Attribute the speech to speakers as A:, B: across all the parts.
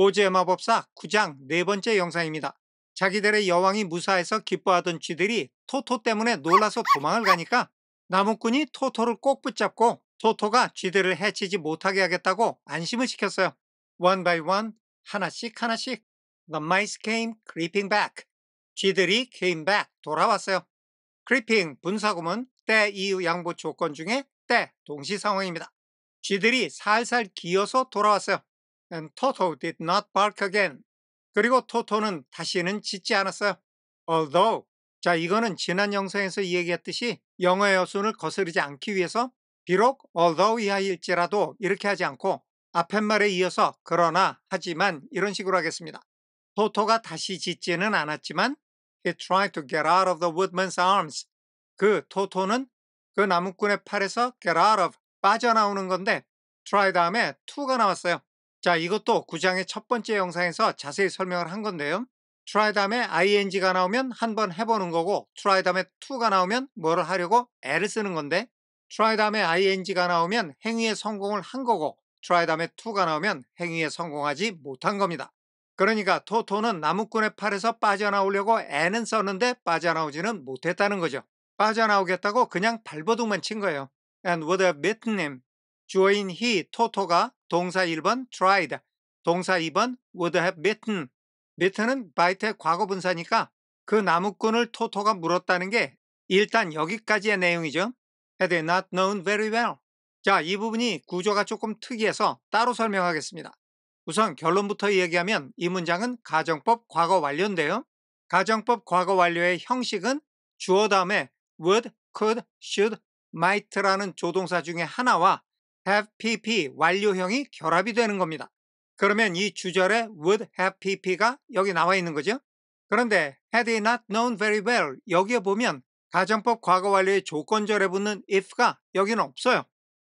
A: 오즈의 마법사 9장 네 번째 영상입니다. 자기들의 여왕이 무사해서 기뻐하던 쥐들이 토토 때문에 놀라서 도망을 가니까 나무꾼이 토토를 꼭 붙잡고 토토가 쥐들을 해치지 못하게 하겠다고 안심을 시켰어요. One by one, 하나씩 하나씩. The mice came creeping back. 쥐들이 came back, 돌아왔어요. creeping, 분사구문, 때 이후 양보 조건 중에 때 동시 상황입니다. 쥐들이 살살 기어서 돌아왔어요. Toto did not bark again. 그리고 토토는 다시는 짖지 않았어요. Although, 자 이거는 지난 영상에서 얘기했듯이 영어의 어순을 거스르지 않기 위해서 비록 although 이하일지라도 이렇게 하지 않고 앞에 말에 이어서 그러나 하지만 이런 식으로 하겠습니다. 토토가 다시 짖지는 않았지만 he tried to get out of the woodman's arms. 그 토토는 그 나무꾼의 팔에서 get out of 빠져나오는 건데 try 다음에 to가 나왔어요. 자 이것도 9장의 첫 번째 영상에서 자세히 설명을 한 건데요. try 다음에 ing가 나오면 한 번 해보는 거고 try 다음에 to가 나오면 뭐를 하려고 애를 쓰는 건데 try 다음에 ing가 나오면 행위에 성공을 한 거고 try 다음에 to가 나오면 행위에 성공하지 못한 겁니다. 그러니까 토토는 나무꾼의 팔에서 빠져나오려고 애는 썼는데 빠져나오지는 못했다는 거죠. 빠져나오겠다고 그냥 발버둥만 친 거예요. And would have bitten him. 주어인 he, 토토가 동사 1번 tried, 동사 2번 would have bitten. bit는 bite의 과거 분사니까 그 나무꾼을 토토가 물었다는 게 일단 여기까지의 내용이죠. had not known very well. 자, 이 부분이 구조가 조금 특이해서 따로 설명하겠습니다. 우선 결론부터 얘기하면 이 문장은 가정법 과거 완료인데요. 가정법 과거 완료의 형식은 주어 다음에 would, could, should, might라는 조동사 중에 하나와 have pp 완료형이 결합이 되는 겁니다. 그러면 이 주절에 would have pp가 여기 나와 있는 거죠. 그런데 had he not known very well 여기에 보면 가정법 과거 완료의 조건절에 붙는 if가 여기는 없어요.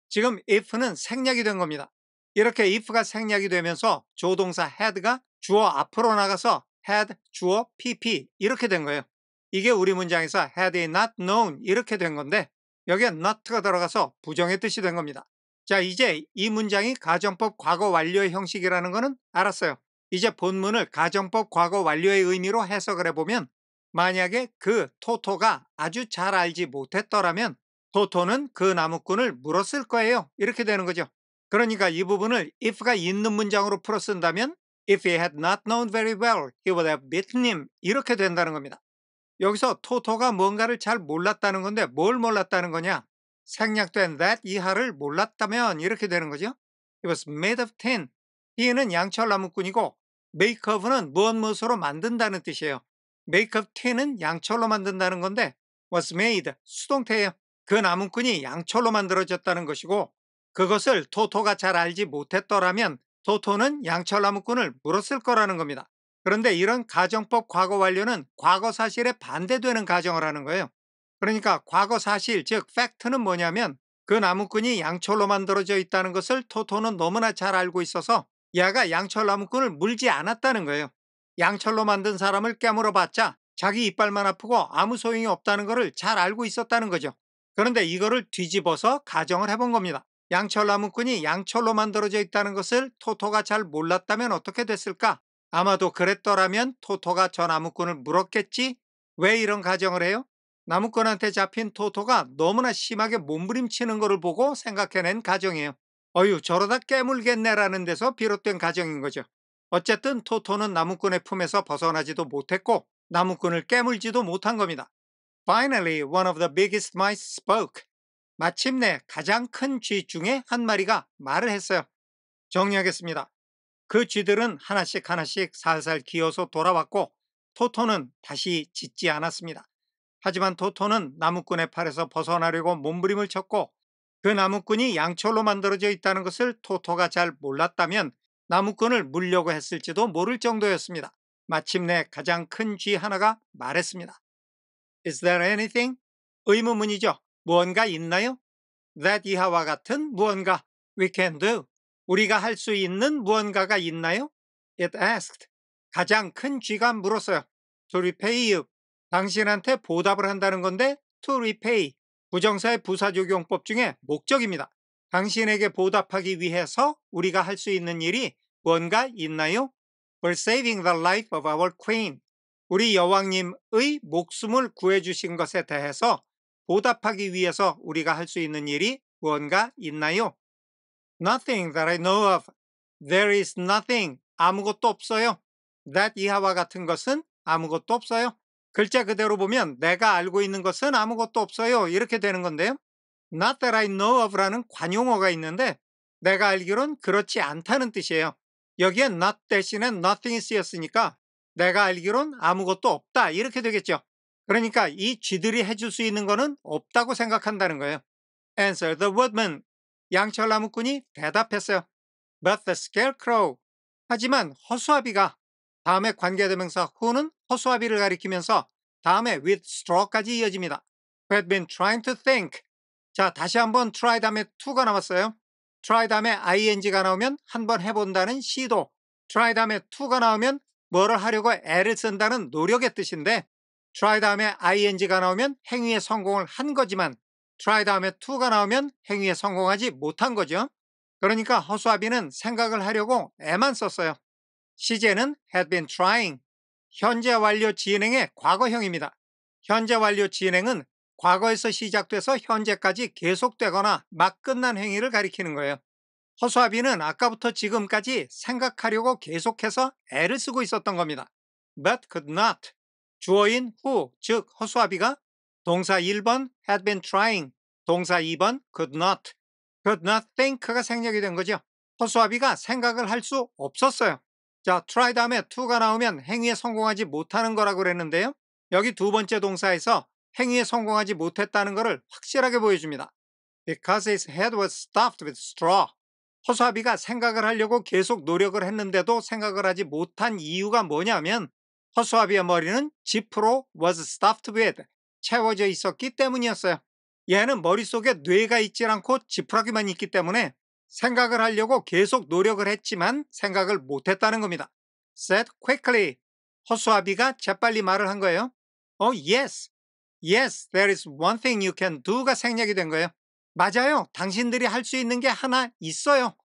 A: 지금 if는 생략이 된 겁니다. 이렇게 if가 생략이 되면서 조동사 had가 주어 앞으로 나가서 had 주어 pp 이렇게 된 거예요. 이게 우리 문장에서 had he not known 이렇게 된 건데 여기에 not가 들어가서 부정의 뜻이 된 겁니다. 자 이제 이 문장이 가정법 과거 완료의 형식이라는 것은 알았어요. 이제 본문을 가정법 과거 완료의 의미로 해석을 해보면 만약에 그 토토가 아주 잘 알지 못했더라면 토토는 그 나무꾼을 물었을 거예요. 이렇게 되는 거죠. 그러니까 이 부분을 if가 있는 문장으로 풀어 쓴다면 If he had not known very well, he would have bitten him. 이렇게 된다는 겁니다. 여기서 토토가 뭔가를 잘 몰랐다는 건데 뭘 몰랐다는 거냐? 생략된 that 이하를 몰랐다면 이렇게 되는 거죠. It was made of tin. tin은 양철 나무꾼이고 make of는 무엇 무엇으로 만든다는 뜻이에요. make of tin은 양철로 만든다는 건데 was made 수동태예요. 그 나무꾼이 양철로 만들어졌다는 것이고 그것을 토토가 잘 알지 못했더라면 토토는 양철 나무꾼을 물었을 거라는 겁니다. 그런데 이런 가정법 과거 완료는 과거 사실에 반대되는 가정을 하는 거예요. 그러니까 과거 사실 즉 팩트는 뭐냐면 그 나무꾼이 양철로 만들어져 있다는 것을 토토는 너무나 잘 알고 있어서 얘가 양철 나무꾼을 물지 않았다는 거예요. 양철로 만든 사람을 깨물어 봤자 자기 이빨만 아프고 아무 소용이 없다는 것을 잘 알고 있었다는 거죠. 그런데 이거를 뒤집어서 가정을 해본 겁니다. 양철 나무꾼이 양철로 만들어져 있다는 것을 토토가 잘 몰랐다면 어떻게 됐을까? 아마도 그랬더라면 토토가 저 나무꾼을 물었겠지? 왜 이런 가정을 해요? 나무꾼한테 잡힌 토토가 너무나 심하게 몸부림치는 것을 보고 생각해낸 가정이에요. 어휴 저러다 깨물겠네라는 데서 비롯된 가정인 거죠. 어쨌든 토토는 나무꾼의 품에서 벗어나지도 못했고 나무꾼을 깨물지도 못한 겁니다. Finally, one of the biggest mice spoke. 마침내 가장 큰 쥐 중에 한 마리가 말을 했어요. 정리하겠습니다. 그 쥐들은 하나씩 하나씩 살살 기어서 돌아왔고 토토는 다시 짖지 않았습니다. 하지만 토토는 나무꾼의 팔에서 벗어나려고 몸부림을 쳤고 그 나무꾼이 양철로 만들어져 있다는 것을 토토가 잘 몰랐다면 나무꾼을 물려고 했을지도 모를 정도였습니다. 마침내 가장 큰 쥐 하나가 말했습니다. Is there anything? 의문문이죠. 무언가 있나요? That 이하와 같은 무언가 we can do. 우리가 할 수 있는 무언가가 있나요? It asked. 가장 큰 쥐가 물었어요. To repay you. 당신한테 보답을 한다는 건데 to repay. 부정사의 부사적용법 중에 목적입니다. 당신에게 보답하기 위해서 우리가 할 수 있는 일이 뭔가 있나요? for saving the life of our queen. 우리 여왕님의 목숨을 구해주신 것에 대해서 보답하기 위해서 우리가 할 수 있는 일이 무언가 있나요? Nothing that I know of. There is nothing. 아무것도 없어요. That 이하와 같은 것은 아무것도 없어요. 글자 그대로 보면 내가 알고 있는 것은 아무것도 없어요. 이렇게 되는 건데요. Not that I know of라는 관용어가 있는데 내가 알기론 그렇지 않다는 뜻이에요. 여기에 not 대신에 nothing이 쓰였으니까 내가 알기론 아무것도 없다 이렇게 되겠죠. 그러니까 이 쥐들이 해줄 수 있는 거는 없다고 생각한다는 거예요. Answer the woodman. 양철나무꾼이 대답했어요. But the scarecrow. 하지만 허수아비가 다음에 관계대명사 who는 허수아비를 가리키면서 다음에 with straw까지 이어집니다. Who had been trying to think. 자, 다시 한번 try 다음에 to가 나왔어요. try 다음에 ing가 나오면 한번 해본다는 시도. try 다음에 to가 나오면 뭐를 하려고 애를 쓴다는 노력의 뜻인데 try 다음에 ing가 나오면 행위에 성공을 한 거지만 try 다음에 to가 나오면 행위에 성공하지 못한 거죠. 그러니까 허수아비는 생각을 하려고 애만 썼어요. 시제는 had been trying. 현재 완료 진행의 과거형입니다. 현재 완료 진행은 과거에서 시작돼서 현재까지 계속되거나 막 끝난 행위를 가리키는 거예요. 허수아비는 아까부터 지금까지 생각하려고 계속해서 애를 쓰고 있었던 겁니다. but could not. 주어인 who, 즉 허수아비가 동사 1번 had been trying, 동사 2번 could not, could not think가 생략이 된 거죠. 허수아비가 생각을 할 수 없었어요. 자, try 다음에 to가 나오면 행위에 성공하지 못하는 거라고 그랬는데요. 여기 두 번째 동사에서 행위에 성공하지 못했다는 것을 확실하게 보여줍니다. Because his head was stuffed with straw. 허수아비가 생각을 하려고 계속 노력을 했는데도 생각을 하지 못한 이유가 뭐냐면 허수아비의 머리는 지프로 was stuffed with 채워져 있었기 때문이었어요. 얘는 머릿속에 뇌가 있지 않고 지푸라기만 있기 때문에 생각을 하려고 계속 노력을 했지만 생각을 못했다는 겁니다. said quickly. 허수아비가 재빨리 말을 한 거예요. Oh yes. Yes, there is one thing you can do가 생략이 된 거예요. 맞아요. 당신들이 할 수 있는 게 하나 있어요.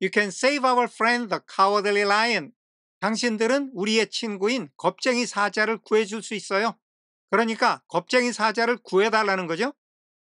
A: You can save our friend the cowardly lion. 당신들은 우리의 친구인 겁쟁이 사자를 구해줄 수 있어요. 그러니까 겁쟁이 사자를 구해달라는 거죠.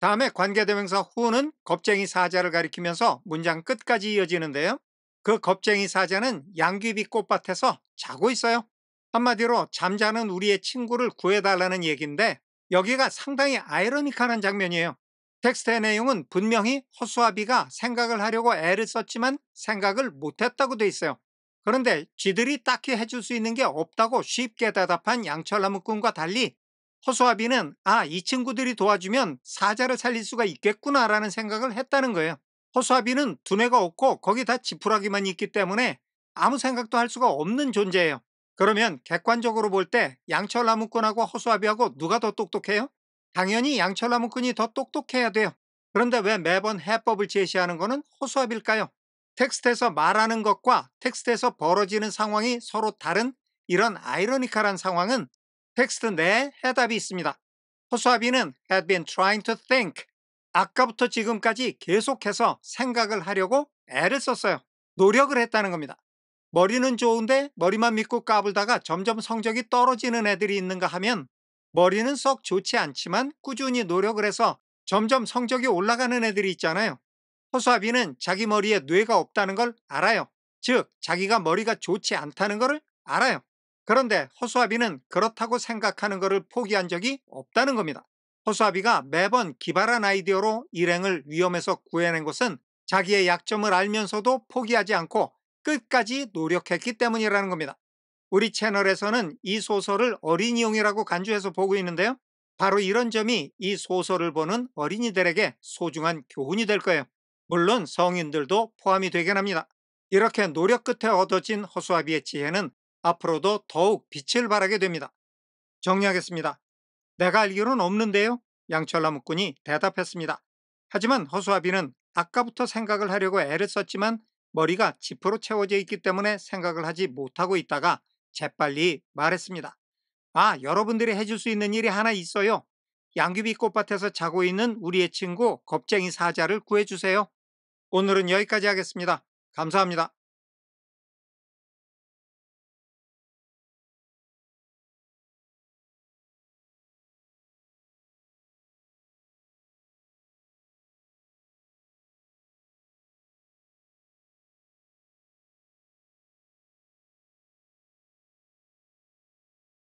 A: 다음에 관계대명사 who는 겁쟁이 사자를 가리키면서 문장 끝까지 이어지는데요. 그 겁쟁이 사자는 양귀비 꽃밭에서 자고 있어요. 한마디로 잠자는 우리의 친구를 구해달라는 얘기인데 여기가 상당히 아이러니컬한 장면이에요. 텍스트의 내용은 분명히 허수아비가 생각을 하려고 애를 썼지만 생각을 못했다고 돼 있어요. 그런데 쥐들이 딱히 해줄 수 있는 게 없다고 쉽게 대답한 양철나무꾼과 달리 허수아비는 아, 이 친구들이 도와주면 사자를 살릴 수가 있겠구나라는 생각을 했다는 거예요. 허수아비는 두뇌가 없고 거기 다 지푸라기만 있기 때문에 아무 생각도 할 수가 없는 존재예요. 그러면 객관적으로 볼 때 양철나무꾼하고 허수아비하고 누가 더 똑똑해요? 당연히 양철나무꾼이 더 똑똑해야 돼요. 그런데 왜 매번 해법을 제시하는 것은 허수아비일까요? 텍스트에서 말하는 것과 텍스트에서 벌어지는 상황이 서로 다른 이런 아이러니컬한 상황은 텍스트 내에 해답이 있습니다. 허수아비는 had been trying to think. 아까부터 지금까지 계속해서 생각을 하려고 애를 썼어요. 노력을 했다는 겁니다. 머리는 좋은데 머리만 믿고 까불다가 점점 성적이 떨어지는 애들이 있는가 하면 머리는 썩 좋지 않지만 꾸준히 노력을 해서 점점 성적이 올라가는 애들이 있잖아요. 허수아비는 자기 머리에 뇌가 없다는 걸 알아요. 즉, 자기가 머리가 좋지 않다는 것을 알아요. 그런데 허수아비는 그렇다고 생각하는 것을 포기한 적이 없다는 겁니다. 허수아비가 매번 기발한 아이디어로 일행을 위험에서 구해낸 것은 자기의 약점을 알면서도 포기하지 않고 끝까지 노력했기 때문이라는 겁니다. 우리 채널에서는 이 소설을 어린이용이라고 간주해서 보고 있는데요. 바로 이런 점이 이 소설을 보는 어린이들에게 소중한 교훈이 될 거예요. 물론 성인들도 포함이 되긴 합니다. 이렇게 노력 끝에 얻어진 허수아비의 지혜는 앞으로도 더욱 빛을 발하게 됩니다. 정리하겠습니다. 내가 알기로는 없는데요. 양철나무꾼이 대답했습니다. 하지만 허수아비는 아까부터 생각을 하려고 애를 썼지만 머리가 지프로 채워져 있기 때문에 생각을 하지 못하고 있다가 재빨리 말했습니다. 아, 여러분들이 해줄 수 있는 일이 하나 있어요. 양귀비 꽃밭에서 자고 있는 우리의 친구 겁쟁이 사자를 구해주세요. 오늘은 여기까지 하겠습니다. 감사합니다.